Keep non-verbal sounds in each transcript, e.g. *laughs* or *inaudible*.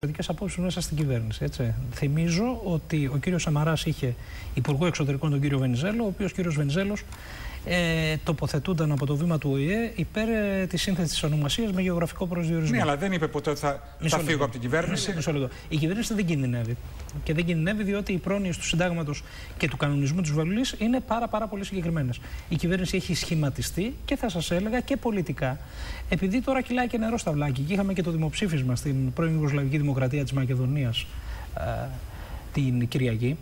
διαφορετικέ απόψεις μέσα στην κυβέρνηση. Έτσι. Θυμίζω ότι ο κύριος Σαμαράς είχε υπουργό εξωτερικών τον κύριο Βενιζέλο, ο οποίος κύριος Βενιζέλος ε, τοποθετούνταν από το βήμα του ΟΗΕ υπέρ ε, της σύνθεσης της ονομασίας με γεωγραφικό προσδιορισμό. Ναι, αλλά δεν είπε ποτέ ότι θα, θα φύγω από την κυβέρνηση. Μισό λεπτό. Η κυβέρνηση δεν κινδυνεύει. Και δεν κινδυνεύει διότι οι πρόνοιες του συντάγματος και του κανονισμού της Βουλής είναι πάρα, πάρα πολύ συγκεκριμένες. Η κυβέρνηση έχει σχηματιστεί και θα σας έλεγα και πολιτικά. Επειδή τώρα κυλάει και νερό στα βλάκια και είχαμε και το δημοψήφισμα στην πρώην Ιουγκοσλαβική Δημοκρατία της Μακεδονίας ε, την Κυριακή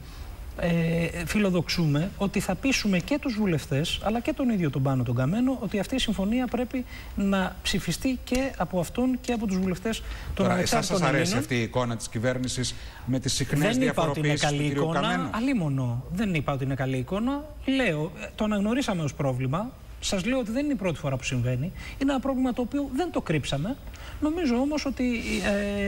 ε, φιλοδοξούμε ότι θα πείσουμε και τους βουλευτές αλλά και τον ίδιο τον Πάνο τον Καμένο ότι αυτή η συμφωνία πρέπει να ψηφιστεί και από αυτόν και από τους βουλευτές των Τώρα, εσάς σας αρέσει αυτή η εικόνα της κυβέρνησης με τις συχνές διαφοροποιήσεις του κ. Καμένου; Αλίμονο. Δεν είπα ότι είναι καλή εικόνα. Λέω, ε, το αναγνωρίσαμε ως πρόβλημα. Σας λέω ότι δεν είναι η πρώτη φορά που συμβαίνει. Είναι ένα πρόβλημα το οποίο δεν το κρύψαμε. Νομίζω όμως ότι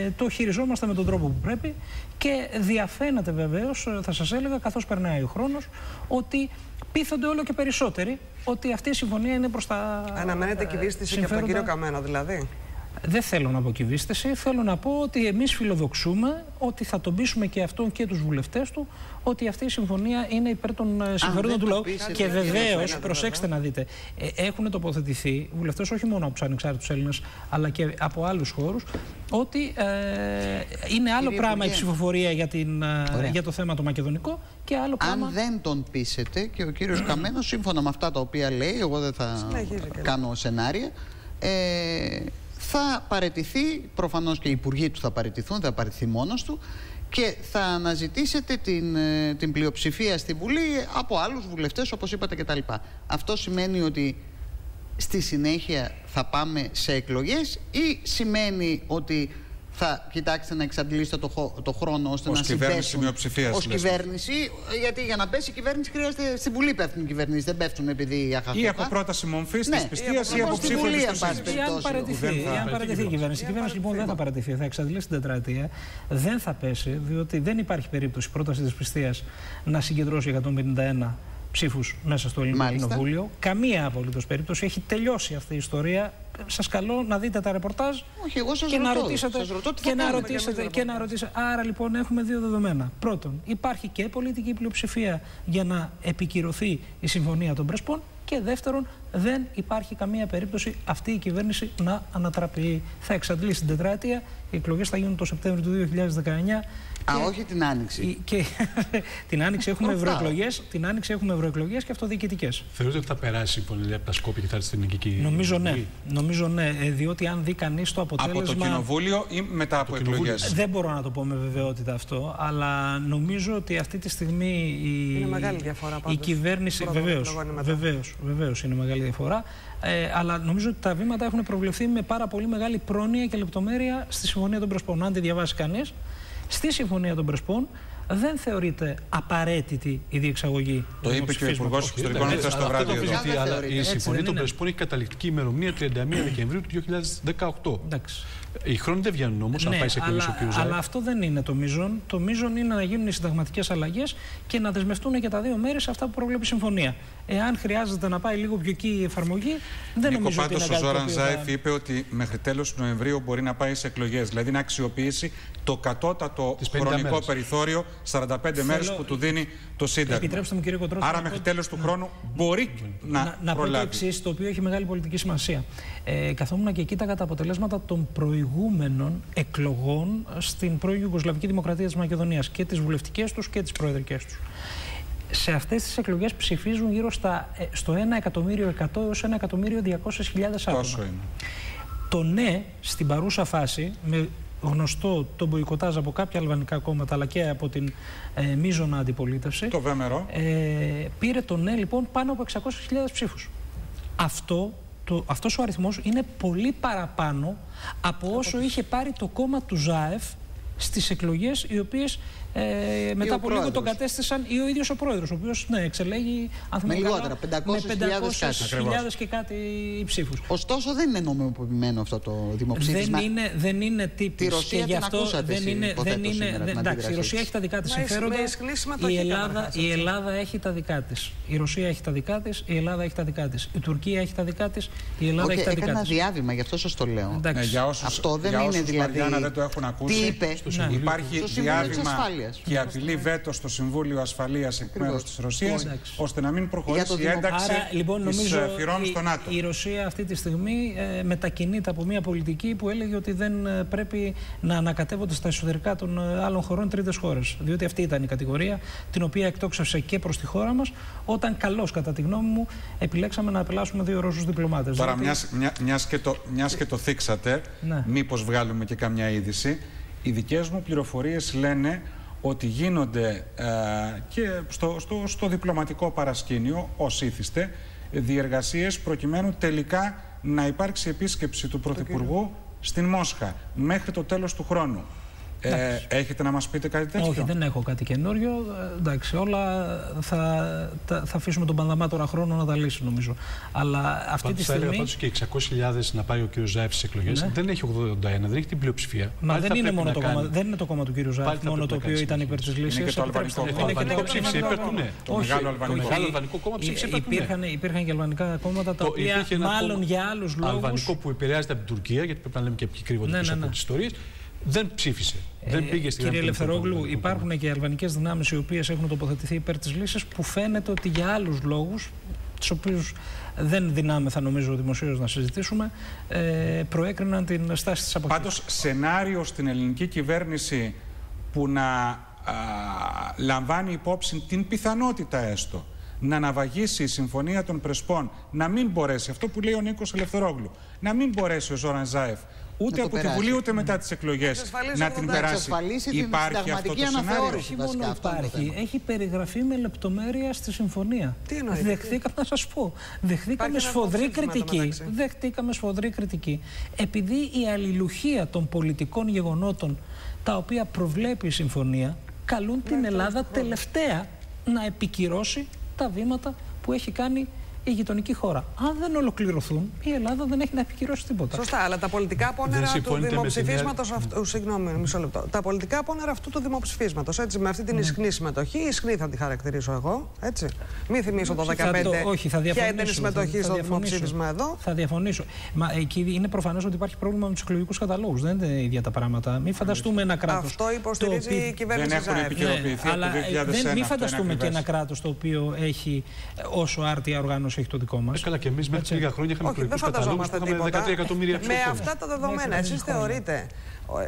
ε, το χειριζόμαστε με τον τρόπο που πρέπει και διαφαίνεται βεβαίως, θα σας έλεγα, καθώς περνάει ο χρόνος, ότι πείθονται όλο και περισσότεροι ότι αυτή η συμφωνία είναι προς τα. Αναμένεται κυβίστηση και από τον κύριο Καμένο, δηλαδή. Δεν θέλω να πω κυβίστηση. Θέλω να πω ότι εμείς φιλοδοξούμε ότι θα τον πείσουμε και αυτόν και τους βουλευτές του ότι αυτή η συμφωνία είναι υπέρ των ε, συμφερόντων του λαού. Και βεβαίως, προσέξτε να δείτε, ε, έχουν τοποθετηθεί βουλευτές όχι μόνο από τους ανεξάρτητους Έλληνες, αλλά και από άλλους χώρους, ότι ε, είναι άλλο πράγμα η ψηφοφορία για, την, ε, για το θέμα το μακεδονικό και άλλο πράγμα. Αν δεν τον πείσετε και ο κύριος Καμένος, σύμφωνα με αυτά τα οποία λέει, εγώ δεν θα κάνω σενάρια. Ε, θα παρετηθεί, προφανώς και οι υπουργοί του θα παρετηθούν, θα παρετηθεί μόνος του και θα αναζητήσετε την, ε, την πλειοψηφία στη Βουλή από άλλους βουλευτές όπως είπατε κτλ. Αυτό σημαίνει ότι στη συνέχεια θα πάμε σε εκλογές ή σημαίνει ότι θα κοιτάξετε να εξαντλήσετε το, το χρόνο ώστε ως να κυβέρνηση μειοψηφίας. Ω κυβέρνηση, γιατί για να πέσει η κυβέρνηση χρειάζεται στην Βουλή πέφτουν οι κυβερνήσεις, δεν πέφτουν επειδή αχαθούν. Ή από πρόταση μομφή ναι. της πιστεία ή από ψήφο εμπιστοσύνη. Ή αν παρατηθεί η κυβέρνηση. Η κυβέρνηση λοιπόν δεν θα παρατηθεί, θα εξαντλήσει την τετραετία. Δεν θα πέσει, διότι δεν υπάρχει περίπτωση πρόταση της πιστεία να συγκεντρώσει 151 ψήφους μέσα στο Ελληνικό Κοινοβούλιο. Καμία απολύτως περίπτωση. Έχει τελειώσει αυτή η ιστορία. Σας καλώ να δείτε τα ρεπορτάζ Όχι, εγώ σας και, ρωτώ. να ρωτήσετε, σας ρωτώ και, να ρωτήσετε, και να ρωτήσετε. Άρα λοιπόν έχουμε δύο δεδομένα. Πρώτον, υπάρχει και πολιτική πλειοψηφία για να επικυρωθεί η συμφωνία των Πρεσπών. Και δεύτερον, δεν υπάρχει καμία περίπτωση αυτή η κυβέρνηση να ανατραπεί. Θα εξαντλήσει την τετραετία. Οι εκλογές θα γίνουν το Σεπτέμβριο του 2019. Α, όχι την άνοιξη. Και *laughs* την άνοιξη έχουμε ευρωεκλογές την άνοιξη έχουμε ευρωεκλογές και αυτοδιοικητικές. Θεωρείτε ότι θα περάσει πολύ από τα Σκόπια και θα έρθει στην ελληνική Νομίζω ναι. Νομίζω ναι. Ε, διότι αν δει κανείς το αποτέλεσμα. Από το κοινοβούλιο ή μετά από εκλογές; Δεν μπορώ να το πω με βεβαιότητα αυτό, αλλά νομίζω ότι αυτή τη στιγμή η, είναι μεγάλη διαφορά, πάντως. η κυβέρνηση. Βεβαίως βεβαίως είναι μεγάλη διαφορά. Ε, αλλά νομίζω ότι τα βήματα έχουν προβλεφθεί με πάρα πολύ μεγάλη πρόνοια και λεπτομέρεια στη Συμφωνία των Προσπών. Αν τη διαβάσει κανείς, στη Συμφωνία των Πρεσπών δεν θεωρείται απαραίτητη η διεξαγωγή. Το είπε και ο Υπουργός Εξωτερικών χθε το βράδυ. Αλλά η Συμφωνία των Πρεσπών έχει καταληκτική ημερομηνία 31 Δεκεμβρίου του 2018. Εντάξει. Οι χρόνοι δεν βγαίνουν όμως, ναι, αν πάει σε εκλογέ ο κ. Αλλά αυτό δεν είναι το μείζον. Το μείζον είναι να γίνουν οι συνταγματικές αλλαγές και να δεσμευτούν και τα δύο μέρη σε αυτά που προβλέπει η συμφωνία. Εάν χρειάζεται να πάει λίγο πιο εκεί η εφαρμογή, δεν Νίκο, νομίζω πάντως, ότι είναι ο Ζόραν Ζάιφ είπε ότι μέχρι τέλος Νοεμβρίου μπορεί να πάει σε εκλογές. Δηλαδή να αξιοποιήσει το κατώτατο χρονικό μέρες. περιθώριο 45 Θέλω... μέρες που του δίνει το Σύνταγμα. Επιτρέψτε μου, κύριε Κοντρό. Άρα μέχρι τέλος του χρόνου μπορεί να, να, να πω το εξής, το οποίο έχει μεγάλη πολιτική σημασία. Ε, καθόμουν και κοίταγα τα αποτελέσματα των προηγούμενων εκλογών στην πρώην Ιουγκοσλαβική Δημοκρατία της Μακεδονίας και τις βουλευτικές τους και τις προεδρικές τους. Σε αυτές τις εκλογές ψηφίζουν γύρω στα, στο 1 εκατομμύριο 100 έως 1 εκατομμύριο 200 άτομα. Τόσο είναι. Το ναι στην παρούσα φάση, με γνωστό το μποϊκοτάζ από κάποια αλβανικά κόμματα αλλά και από την ε, μείζωνα αντιπολίτευση. Το βέμερο. Ε, πήρε το ναι λοιπόν πάνω από 600.000 ψήφους. Αυτό το, αυτός ο αριθμός είναι πολύ παραπάνω από όσο είχε πάρει το κόμμα του ΖΑΕΦ στις εκλογές οι οποίες ε, μετά από λίγο τον κατέστησαν ή ο ίδιος ο πρόεδρος, ο οποίος ναι, εξελέγει αν με λιγότερα, 500.000 και κάτι ψήφους. Ωστόσο δεν είναι νομιμοποιημένο αυτό το δημοψήφισμα. Δεν είναι, δεν είναι τύπης. Τη Ρωσία και αυτό δεν είναι. Δεν είναι δεν, εντάξει, η Ρωσία έχει τα δικά της συμφέροντα. Η Ελλάδα, η Ελλάδα έχει τα δικά της. Η Ρωσία έχει τα δικά της. Η Ελλάδα έχει τα δικά της. Η Τουρκία έχει τα δικά της. Η Ελλάδα έχει τα δικά της. Έκανα διάβημα, γι' αυτό σας το λέω. Ναι, για όσους, αυτό δεν για είναι δηλαδή. δεν το έχουν ακούσει. Τι είπε. Υπάρχει διάβημα και απειλή βέτο στο Συμβούλιο Ασφαλείας εκ μέρους της Ρωσίας, ώστε να μην προχωρήσει η ένταξη λοιπόν, της φυρών στο ΝΑΤΟ. Η Ρωσία αυτή τη στιγμή ε, μετακινείται από μια πολιτική που έλεγε ότι δεν ε, πρέπει να ανακατεύονται στα εσωτερικά των ε, άλλων χωρών τρίτες χώρες. Διότι αυτή ήταν η κατηγορία την οποία εκτόξευσε και προς τη χώρα μας, όταν καλώς, κατά τη γνώμη μου, επιλέξαμε να απελάσουμε δύο Ρώσους διπλωμάτες. Τώρα, δηλαδή... μια μιας, και το, μιας και το θίξατε, ναι. μήπως βγάλουμε και καμιά είδηση. Οι δικές μου πληροφορίες λένε ότι γίνονται ε, και στο, στο, στο διπλωματικό παρασκήνιο, ως ήθιστε, διεργασίες προκειμένου τελικά να υπάρξει επίσκεψη του Πρωθυπουργού στην Μόσχα μέχρι το τέλος του χρόνου. Ε, έχετε να μας πείτε κάτι τέτοιο; Όχι, δεν έχω κάτι καινούριο. Ε, εντάξει, όλα θα, θα, θα αφήσουμε τον Πανδαμάτορα χρόνο να τα λύσει νομίζω. Αλλά αυτή πάντως, τη στιγμή... Θα έλεγα και 600.000 να πάει ο κ. Ζάεφ στις εκλογές. Ναι. Δεν έχει 81, δεν έχει την πλειοψηφία. Μα δεν είναι, μόνο το κόμμα, δεν είναι το κόμμα του κ. Ζάεφ μόνο το οποίο ήταν υπέρ της λύσης. Είναι και το αλβανικό κόμμα. Είναι και το ψήφισε υπέρ του ναι. Το μεγάλο αλβανικό κόμμα ψήφισε υπέρ του ναι. Υπήρχαν και αλβανικά κόμματα τα οποία μάλλον για άλλους λόγους... Αλβανικό που επηρεάζεται από την Τουρκία, γιατί πρέπει να λέμε και ποιοι κρύβονται ναι, πίσω από τις ιστορίες, δεν ψήφισε. Ε, δεν πήγε στην Κύριε Ελευθερόγλου, υπάρχουν και αλβανικές δυνάμεις οι οποίες έχουν τοποθετηθεί υπέρ της λύσης που φαίνεται ότι για άλλους λόγους, τους οποίους δεν δυνάμεθα νομίζω δημοσίως να συζητήσουμε, ε, προέκριναν την στάση της αποχή. Πάντως, σενάριο στην ελληνική κυβέρνηση που να α, λαμβάνει υπόψη την πιθανότητα έστω να αναβαγίσει η συμφωνία των Πρεσπών, να μην μπορέσει, αυτό που λέει ο Νίκος Ελευθερόγλου, να μην μπορέσει ο Ζόραν Ζάεφ ούτε από τη Βουλή ούτε μετά τις εκλογές να την περάσει. Υπάρχει αυτό το σενάριο. Όχι μόνο υπάρχει, έχει περιγραφεί με λεπτομέρεια στη συμφωνία. Τι εννοεί. Δεχτήκαμε να σας πω. Δεχτήκαμε σφοδρή κριτική. Δεχτήκαμε σφοδρή κριτική. Επειδή η αλληλουχία των πολιτικών γεγονότων τα οποία προβλέπει η συμφωνία καλούν την Ελλάδα τελευταία να επικυρώσει τα βήματα που έχει κάνει η γειτονική χώρα. Αν δεν ολοκληρωθούν, η Ελλάδα δεν έχει να επικυρώσει τίποτα. Σωστά, αλλά τα πολιτικά απόνερα του δημοψηφίσματος. Αυτού... Συγγνώμη, μισό λεπτό. Τα πολιτικά απόνερα αυτού του δημοψηφίσματος. Με αυτή την ναι. ισχνή συμμετοχή, ισχνή θα τη χαρακτηρίσω εγώ. Έτσι. Μην θυμίσω το 2015. Θα όχι, θα διαφωνήσω. Ποια ήταν η συμμετοχή στο δημοψήφισμα εδώ; Θα διαφωνήσω. Μα εκεί είναι προφανές ότι υπάρχει πρόβλημα με τους εκλογικούς καταλόγους. Δεν είναι ίδια τα πράγματα. Μην φανταστούμε ένα κράτος. Αυτό υποστηρίζει η κυβέρνηση. Δεν έχουν επικαιροποιηθεί από το 2001. Μην φανταστούμε και ένα κράτος το οποίο έχει όσο άρτια οργάνωση έχει το δικό μας. Ε, καλά, και εμείς μέχρι λίγα χρόνια είχαμε εκλογικού καταλόγου που είχαμε 13 εκατομμύρια Με αυτά τα δεδομένα, εσείς θεωρείτε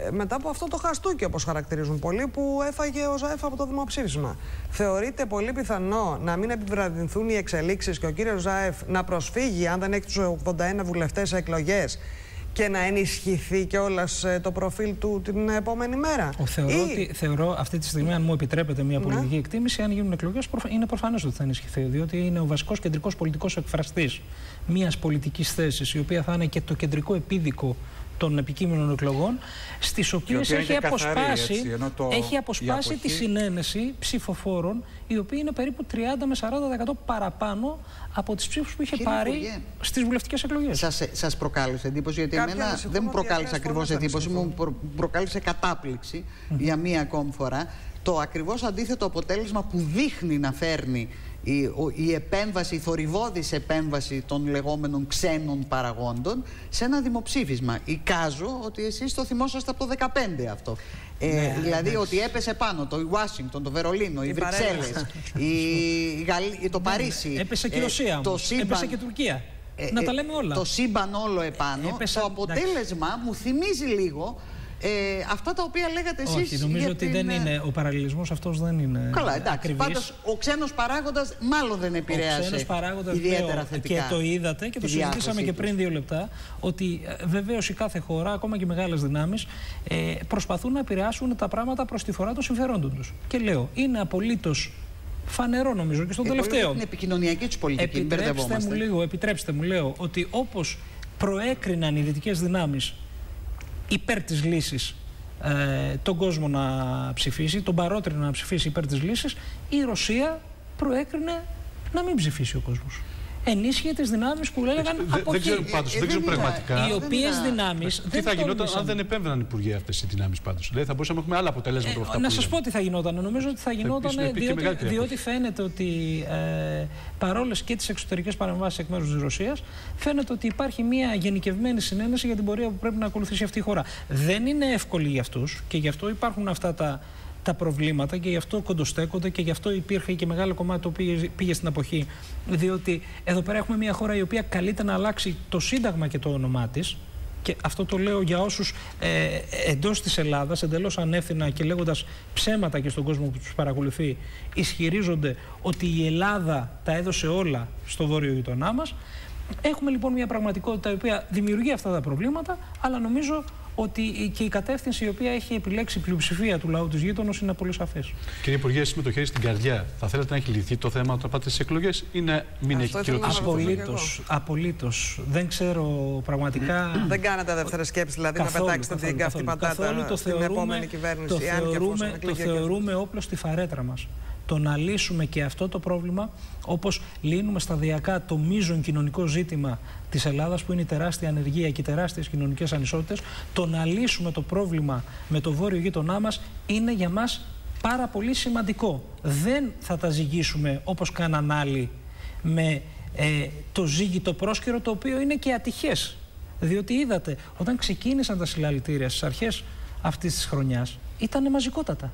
ε, μετά από αυτό το χαστούκι, όπως χαρακτηρίζουν πολλοί, που έφαγε ο ΖΑΕΦ από το δημοψήφισμα. Θεωρείτε πολύ πιθανό να μην επιβραδυνθούν οι εξελίξεις και ο κύριος ΖΑΕΦ να προσφύγει, αν δεν έχει τους 81 βουλευτές σε εκλογές, και να ενισχυθεί κιόλα ε, το προφίλ του την επόμενη μέρα. Ο, θεωρώ, Ή... ότι, θεωρώ αυτή τη στιγμή, αν μου επιτρέπετε μια πολιτική εκτίμηση, αν γίνουν εκλογές, είναι προφανές ότι θα ενισχυθεί. Διότι είναι ο βασικός κεντρικός πολιτικός εκφραστής μιας πολιτικής θέσης, η οποία θα είναι και το κεντρικό επίδικο των επικείμενων εκλογών, στις οποίες έχει αποσπάσει, έτσι, το... έχει αποσπάσει τη συνένεση ψηφοφόρων, οι οποίοι είναι περίπου 30 με 40% παραπάνω από τις ψήφους που είχε Κύριε πάρει στις βουλευτικές εκλογές. Σας προκάλεσε εντύπωση, γιατί Κάποια εμένα δεν μου προκάλεσε ακριβώς εντύπωση, μου προκάλεσε κατάπληξη για μία ακόμη φορά. Το ακριβώς αντίθετο αποτέλεσμα που δείχνει να φέρνει η, η επέμβαση, η θορυβόδης επέμβαση των λεγόμενων ξένων παραγόντων σε ένα δημοψήφισμα. Εικάζω ότι εσείς το θυμόσαστε από το 2015 αυτό. Ε, ναι, δηλαδή ναι. ότι έπεσε πάνω το Ουάσιγκτον, το Βερολίνο, οι Βρυξέλλες, *laughs* η, το ναι, Παρίσι. Έπεσε και η ε, Ρωσία το σύμπαν, έπεσε και η Τουρκία. Ε, να τα λέμε όλα. Το σύμπαν όλο επάνω. το αποτέλεσμα μου θυμίζει λίγο ε, αυτά τα οποία λέγατε εσείς. Όχι, νομίζω ότι δεν είναι. Ο παραλληλισμός αυτός δεν είναι. Καλά, εντάξει. Πάντως ο ξένος παράγοντας μάλλον δεν επηρέασε. Ο ξένο ιδιαίτερα θετικά. Και το είδατε και το συζητήσαμε και πριν δύο λεπτά. Ότι ε, βεβαίως η κάθε χώρα, ακόμα και μεγάλες δυνάμεις, ε, προσπαθούν να επηρεάσουν τα πράγματα προς τη φορά των συμφερόντων τους. Και λέω, είναι απολύτως φανερό νομίζω και στον ε, τελευταίο. Είναι επικοινωνιακή τους πολιτική. Επιτρέψτε μου λίγο, επιτρέψτε μου, λέω ότι όπως προέκριναν οι δυτικές δυνάμεις υπέρ της λύσης ε, τον κόσμο να ψηφίσει, τον παρότρινο να ψηφίσει υπέρ της λύσης, η Ρωσία προέκρινε να μην ψηφίσει ο κόσμος ενίσχυε τις δυνάμεις που έλεγαν Δεν δε ξέρω πάντως, δεν ξέρω πραγματικά. Οι οποίες δυνάμεις. Τι θα γινόταν αν δεν επέμβαιναν οι υπουργοί αυτές οι δυνάμεις πάντως; Δηλαδή θα μπορούσαμε να έχουμε άλλα αποτελέσματα από αυτά Να σας πω τι θα γινόταν. Νομίζω ότι θα γινόταν διότι, διότι φαίνεται ότι ε, παρόλες και τις εξωτερικές παρεμβάσεις εκ μέρους της Ρωσίας, φαίνεται ότι υπάρχει μια γενικευμένη συνένεση για την πορεία που πρέπει να ακολουθήσει αυτή η χώρα. Δεν είναι εύκολη για αυτούς και γι' αυτό υπάρχουν αυτά τα τα προβλήματα και γι' αυτό κοντοστέκονται και γι' αυτό υπήρχε και μεγάλο κομμάτι το οποίο πήγε στην αποχή. Διότι εδώ πέρα έχουμε μια χώρα η οποία καλείται να αλλάξει το Σύνταγμα και το όνομά της. Και αυτό το λέω για όσους ε, εντός της Ελλάδας, εντελώς ανεύθυνα και λέγοντας ψέματα και στον κόσμο που τους παρακολουθεί, ισχυρίζονται ότι η Ελλάδα τα έδωσε όλα στο βόρειο γειτονά μας. Έχουμε λοιπόν μια πραγματικότητα η οποία δημιουργεί αυτά τα προβλήματα, αλλά νομίζω ότι και η κατεύθυνση η οποία έχει επιλέξει η πλειοψηφία του λαού της γείτονος είναι πολύ σαφή. Κύριε Υπουργέ, εσείς με το χέρι στην καρδιά, θα θέλατε να έχει λυθεί το θέμα όταν πάτε στις εκλογές ή να μην έχει κυρωθεί. Απολύτως. Απολύτως. Δεν ξέρω πραγματικά. Δεν κάνατε δεύτερε σκέψει, δηλαδή καθόλου, να πετάξετε την καυτή πατάτα στην επόμενη κυβέρνηση. Το θεωρούμε, το θεωρούμε όπλος στη φαρέτρα μας το να λύσουμε και αυτό το πρόβλημα, όπως λύνουμε σταδιακά το μείζον κοινωνικό ζήτημα της Ελλάδας που είναι η τεράστια ανεργία και οι τεράστιες κοινωνικές ανισότητες, το να λύσουμε το πρόβλημα με το βόρειο γείτονά μας είναι για μας πάρα πολύ σημαντικό. Δεν θα τα ζυγίσουμε όπως κάναν άλλοι με ε, το ζύγι πρόσκαιρο το οποίο είναι και ατυχές. Διότι είδατε, όταν ξεκίνησαν τα συλλαλητήρια στις αρχές αυτής της χρονιάς, ήταν μαζικότατα.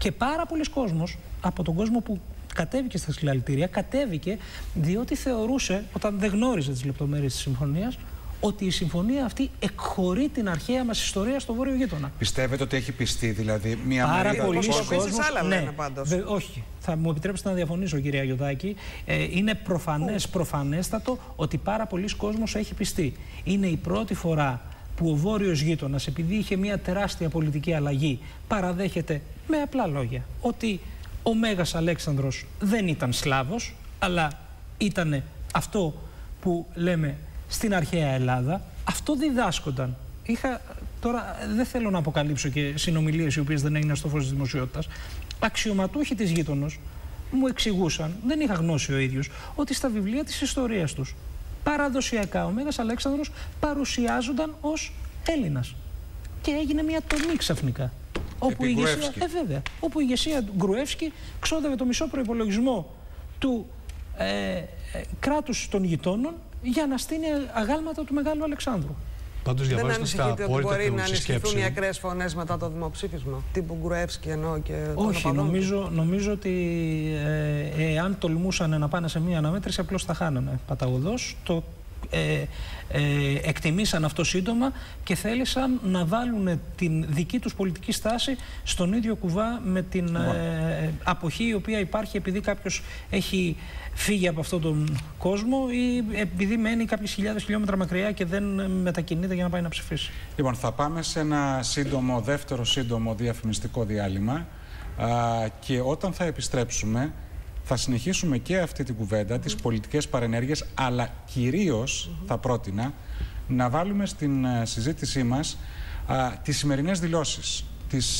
Και πάρα πολλοί κόσμος από τον κόσμο που κατέβηκε στα συλλαλητήρια, κατέβηκε διότι θεωρούσε, όταν δεν γνώριζε τις λεπτομέρειες της συμφωνίας, ότι η συμφωνία αυτή εκχωρεί την αρχαία μας ιστορία στο βόρειο γείτονα. Πιστεύετε ότι έχει πιστεί, δηλαδή, μία Πάρα πολλοί κόσμοι. άλλα ναι, λένε πάντως. όχι. Θα μου επιτρέψετε να διαφωνήσω, κυρία Γιωδάκη. Ε, είναι προφανές, προφανέστατο ότι πάρα πολλοί κόσμοι έχει πιστεί. Είναι η πρώτη φορά που ο βόρειος γείτονας, επειδή είχε μια τεράστια πολιτική αλλαγή, παραδέχεται με απλά λόγια ότι ο Μέγας Αλέξανδρος δεν ήταν Σλάβος, αλλά ήταν αυτό που λέμε στην αρχαία Ελλάδα. Αυτό διδάσκονταν. Είχα, τώρα δεν θέλω να αποκαλύψω και συνομιλίες οι οποίες δεν έγιναν στο φως της δημοσιότητας. Αξιωματούχοι της γείτονος μου εξηγούσαν, δεν είχα γνώση ο ίδιος, ότι στα βιβλία της ιστορίας τους παραδοσιακά ο Μέγας Αλέξανδρος παρουσιάζονταν ως Έλληνας. Και έγινε μια τομή ξαφνικά. Όπου η, ηγεσία, ε, βέβαια, όπου η ηγεσία του Γκρουεύσκη ξόδευε το μισό προπολογισμό του ε, ε, κράτους των γειτόνων για να στείλει αγάλματα του Μεγάλου Αλεξάνδρου. Πάντως Δεν ανησυχείτε ότι μπορεί να ενισχυθούν οι ακραίες φωνές μετά το δημοψήφισμα, τύπου Γκρουεύσκη ενώ και τον Όχι, νομίζω, νομίζω ότι ε, εάν τολμούσαν να πάνε σε μία αναμέτρηση, απλώς θα χάνανε παταγωδός. Το ε, ε, εκτιμήσαν αυτό σύντομα και θέλησαν να βάλουν την δική τους πολιτική στάση στον ίδιο κουβά με την ε, αποχή η οποία υπάρχει επειδή κάποιος έχει φύγει από αυτόν τον κόσμο ή επειδή μένει κάποιες χιλιάδες χιλιόμετρα μακριά και δεν μετακινείται για να πάει να ψηφίσει. Λοιπόν, θα πάμε σε ένα σύντομο, δεύτερο σύντομο διαφημιστικό διάλειμμα και όταν θα επιστρέψουμε θα συνεχίσουμε και αυτή την κουβέντα, mm -hmm. τις πολιτικές παρενέργειες, αλλά κυρίως θα πρότεινα να βάλουμε στην ε, συζήτησή μας α, τις σημερινές δηλώσεις της